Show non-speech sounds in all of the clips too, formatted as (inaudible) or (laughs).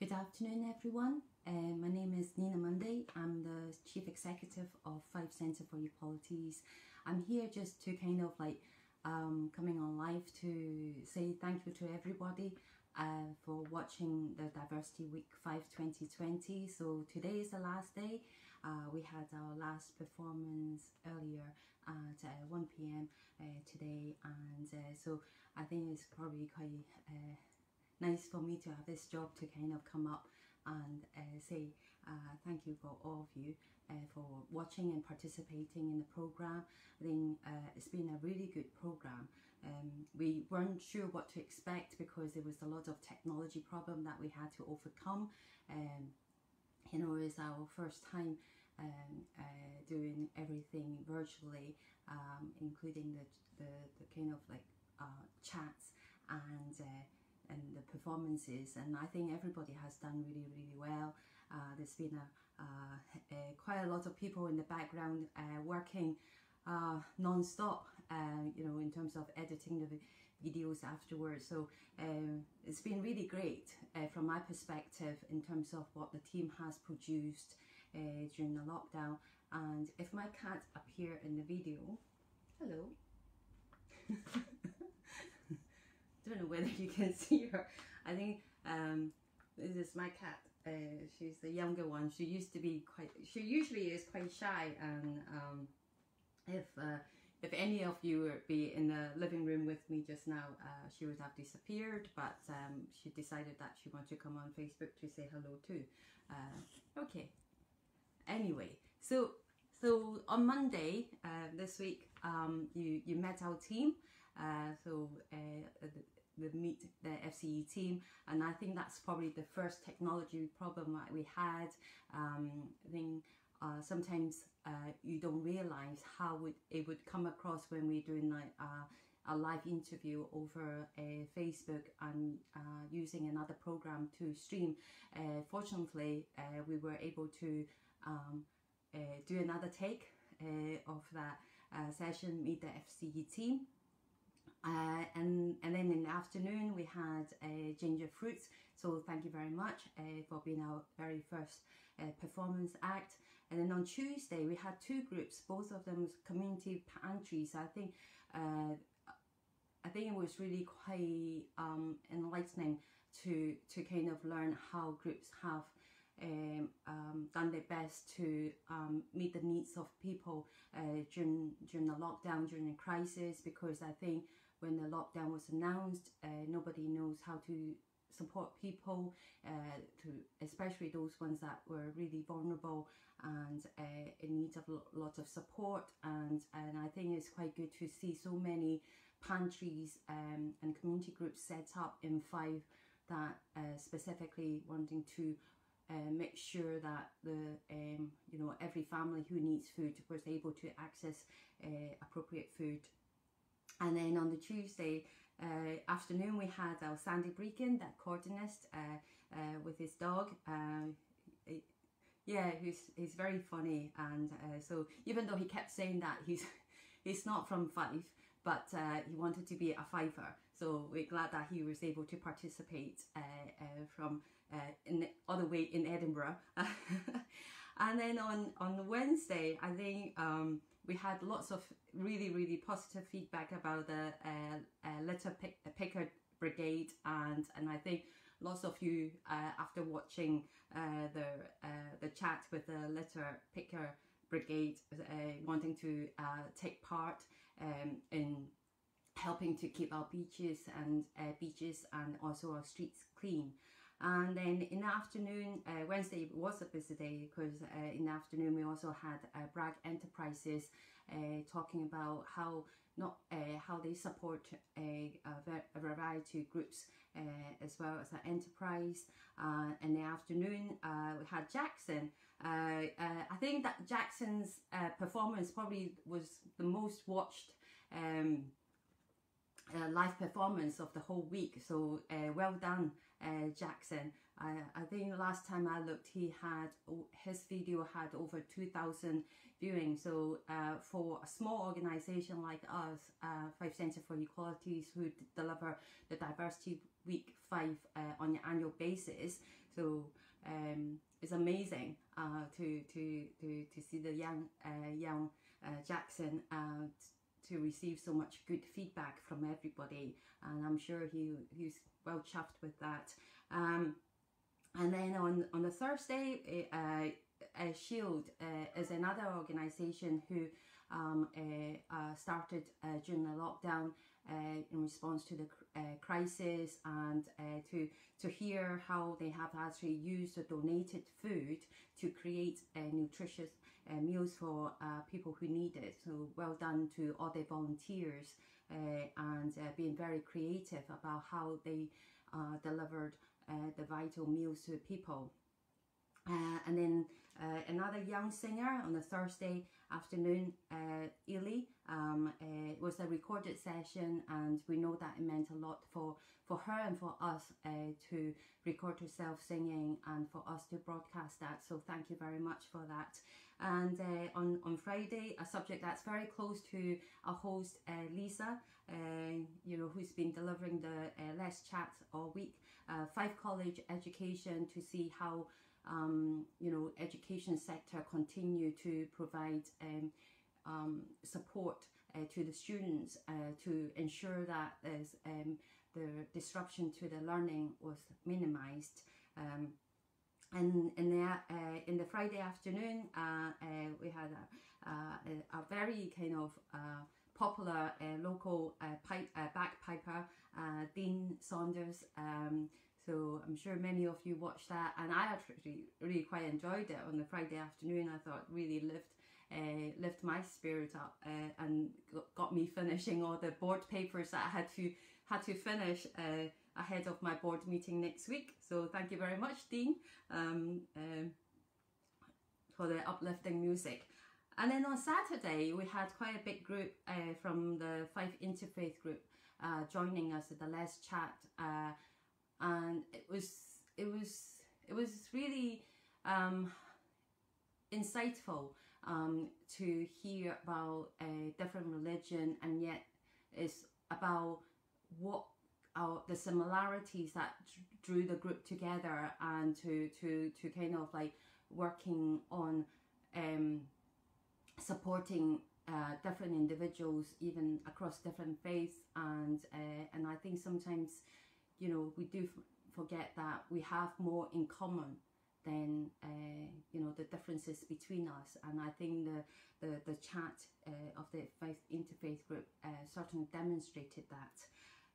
Good afternoon, everyone. Uh, my name is Nina Munday. I'm the Chief Executive of Fife Centre for Equalities. I'm here just to kind of like um, coming on live to say thank you to everybody uh, for watching the Diversity Week Fife 2020. So today is the last day. Uh, we had our last performance earlier at uh, 1 p.m. Uh, today, and uh, so I think it's probably quite uh, nice for me to have this job to kind of come up and uh, say uh, thank you for all of you uh, for watching and participating in the program. I think uh, it's been a really good program. Um, we weren't sure what to expect because there was a lot of technology problem that we had to overcome. Um, you know, it's our first time um, uh, doing everything virtually, um, including the, the, the kind of like uh, chats and and the performances and I think everybody has done really really well. Uh, there's been a, uh, a, quite a lot of people in the background uh, working uh, non-stop uh, you know in terms of editing the videos afterwards. So um, it's been really great uh, from my perspective in terms of what the team has produced during the lockdown. And if my cat appear in the video hello (laughs) don't know whether you can (laughs) see her. I think um, this is my cat. Uh, she's the younger one. She used to be quite. She usually is quite shy, and um, if uh, if any of you would be in the living room with me just now, uh, she would have disappeared. But um, she decided that she wanted to come on Facebook to say hello too. Uh, okay. Anyway, so so on Monday uh, this week, um, you you met our team. Uh, so uh, meet the FCE team, and I think that's probably the first technology problem that we had. Um, I think uh, sometimes uh, you don't realize how would, it would come across when we're doing like uh, a live interview over a Facebook and uh, using another program to stream. Uh, fortunately, uh, we were able to um, do another take of that session, meet the FCE team. Uh, and and then in the afternoon we had uh, ginger fruits so thank you very much uh, for being our very first uh, performance act. And then on tuesday we had two groups both of them community pantries. I think uh, i think it was really quite um, enlightening to to kind of learn how groups have um, um, done their best to um, meet the needs of people uh, during during the lockdown during the crisis because I think when the lockdown was announced, uh, nobody knows how to support people, uh, to especially those ones that were really vulnerable and uh, in need of a lot of support. And and I think it's quite good to see so many pantries um, and community groups set up in Fife that uh, specifically wanting to uh, make sure that the um, you know every family who needs food was able to access uh, appropriate food and then on the Tuesday uh, afternoon, we had our Sandy Brechin, that coordinist, uh, uh, with his dog. Uh, yeah, he's, he's very funny. And uh, so even though he kept saying that he's, (laughs) he's not from Fife, but uh, he wanted to be a Fifer. So we're glad that he was able to participate from in the other way in Edinburgh. (laughs) and then on, on Wednesday, I think um, we had lots of really, really positive feedback about the uh, uh, litter pick, uh, picker brigade, and and I think lots of you uh, after watching uh, the uh, the chat with the litter picker brigade wanting to take part um, in helping to keep our beaches and beaches and also our streets clean. And then in the afternoon, uh, Wednesday was a busy day because uh, in the afternoon we also had uh, Bragg Enterprises uh, talking about how not uh, how they support a, a variety of groups uh, as well as an enterprise. in the afternoon, we had Jackson. I think that Jackson's performance probably was the most watched. Um, uh, live performance of the whole week. So uh, well done, uh, Jackson. I, I think last time I looked, he had his video had over 2,000 viewing. So uh, for a small organization like us, uh, Fife Centre for Equalities, who deliver the Diversity week Fife uh, on an annual basis. So um, it's amazing uh, to, to, to, to see the young, uh, young Jackson to receive so much good feedback from everybody. And I'm sure he, he's well chuffed with that. Um, and then on, on the Thursday, uh, uh, Shield uh, is another organization who um, uh, uh, started uh, during the lockdown uh, in response to the uh, crisis and uh, to to hear how they have actually used the donated food to create uh, nutritious uh, meals for uh, people who need it. So well done to all the volunteers uh, and uh, being very creative about how they uh, delivered uh, the vital meals to people. Uh, and then uh, another young singer on a Thursday afternoon, uh, Illy. Um, uh, it was a recorded session, and we know that it meant a lot for, for her and for us uh, to record herself singing and for us to broadcast that. So thank you very much for that. And uh, on, on Friday, a subject that's very close to our host uh, Lisa, uh, you know, who's been delivering the uh, Let's Chat all week, uh, Fife College Education to see how um, you know, education sector continue to provide um, um, support uh, to the students uh, to ensure that there's um, the disruption to the learning was minimized. Um, and in the uh, in the Friday afternoon, uh, uh, we had a, a, a very kind of uh, popular uh, local uh, pipe, uh, bagpiper, uh, Dean Saunders. Um, so I'm sure many of you watched that, and I actually really quite enjoyed it on the Friday afternoon. I thought really lift uh, lift my spirit up uh, and got- got me finishing all the board papers that I had to had to finish uh, ahead of my board meeting next week. So thank you very much, Dean, um, um, for the uplifting music. And then on Saturday, we had quite a big group uh, from the Fife Interfaith group uh, joining us at the Let's Chat, uh, and it was it was it was really um, insightful um, to hear about a different religion, and yet it's about what our the similarities that drew the group together, and to to to kind of like working on. Um, supporting uh, different individuals even across different faiths and uh, and I think sometimes you know we do forget that we have more in common than uh, you know the differences between us and I think the the, the chat uh, of the faith interfaith group uh, certainly demonstrated that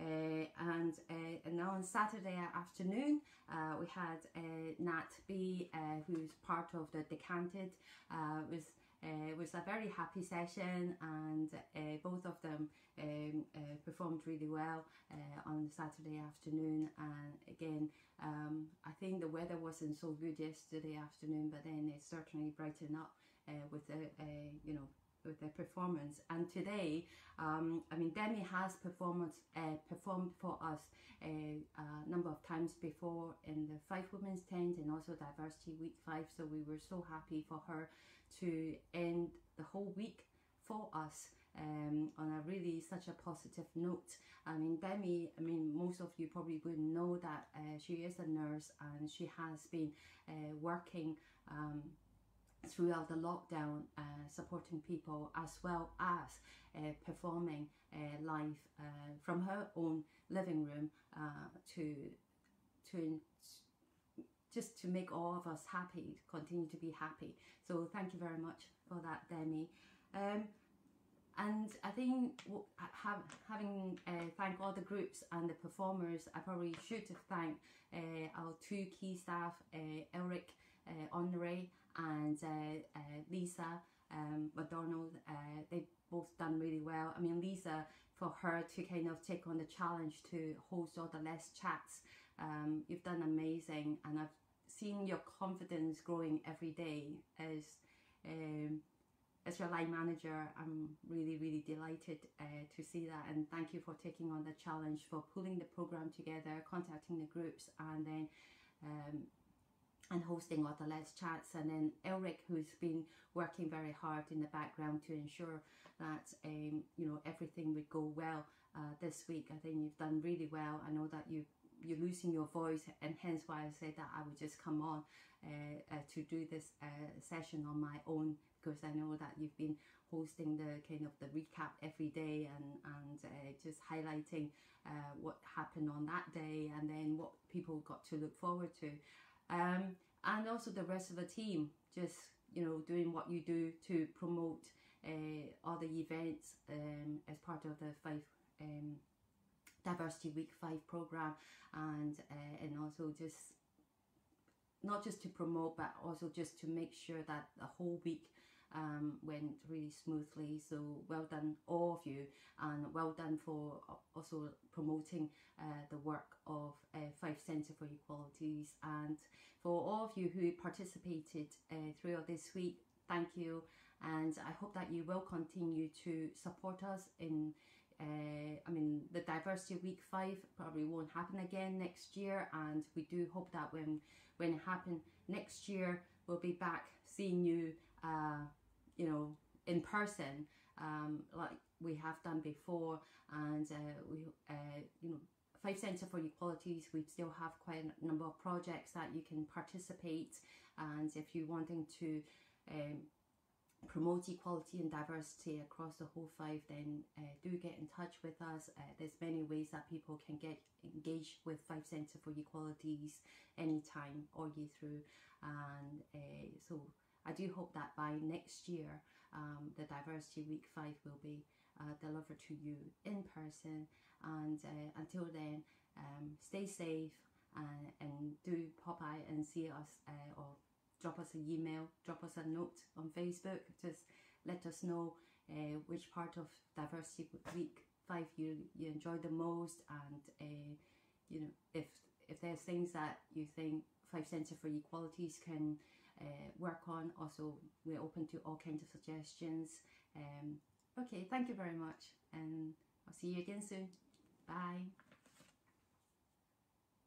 and uh, and now on Saturday afternoon uh, we had uh, Nat B uh, who's part of the decanted uh, was uh, it was a very happy session, and uh, both of them um, uh, performed really well uh, on Saturday afternoon. And again, um, I think the weather wasn't so good yesterday afternoon, but then it certainly brightened up uh, with the uh, you know with their performance. And today, um, I mean, Demi has performed uh, performed for us a, a number of times before in the Fife Women's Tent and also Diversity Week Fife. So we were so happy for her to end the whole week for us um, on a really such a positive note. I mean, Demi, I mean, most of you probably would know that uh, she is a nurse and she has been uh, working um, throughout the lockdown, uh, supporting people as well as uh, performing uh, live uh, from her own living room uh, to to just to make all of us happy, continue to be happy. So thank you very much for that, Demi. Um, and I think have, having uh, thanked all the groups and the performers, I probably should have thanked uh, our two key staff, Elric uh, Honore and uh, uh, Lisa um, McDonald. Uh, they've both done really well. I mean, Lisa, for her to kind of take on the challenge to host all the Let's Chats, um, you've done amazing, and I've seen your confidence growing every day as um, as your line manager. I'm really really delighted uh, to see that, and thank you for taking on the challenge for pulling the program together, contacting the groups, and then. Um, and hosting the Let's Chats, and then Elric, who's been working very hard in the background to ensure that um, you know everything would go well uh, this week. I think you've done really well. I know that you you're losing your voice, and hence why I said that I would just come on uh, uh, to do this uh, session on my own because I know that you've been hosting the kind of the recap every day and and uh, just highlighting uh, what happened on that day and then what people got to look forward to, um, and also the rest of the team just you know doing what you do to promote uh, the events um, as part of the Fife. Um, Diversity Week Fife program and uh, and also just not just to promote but also just to make sure that the whole week um, went really smoothly so well done all of you and well done for also promoting uh, the work of Fife Centre for Equalities. And for all of you who participated uh, throughout this week thank you. And I hope that you will continue to support us in uh, I mean, the Diversity Week Fife probably won't happen again next year, and we do hope that when, when it happens next year, we'll be back seeing you, uh, you know, in person, um, like we have done before, and uh, we, uh, you know, Fife Centre for Equalities, we still have quite a number of projects that you can participate, and if you're wanting to um, promote equality and diversity across the whole Fife, then uh, do get in touch with us. Uh, there's many ways that people can get engaged with Fife Centre for Equalities anytime all year through. And uh, so I do hope that by next year, um, the Diversity Week Fife will be uh, delivered to you in person. And uh, until then, um, stay safe and, and do pop by and see us uh, or drop us an email, drop us a note on Facebook. Just let us know uh, which part of Diversity Week Fife you, you enjoyed the most and uh, you know if if there's things that you think Fife Centre for Equalities can uh, work on. Also, we're open to all kinds of suggestions. Um, okay, thank you very much and I'll see you again soon. Bye.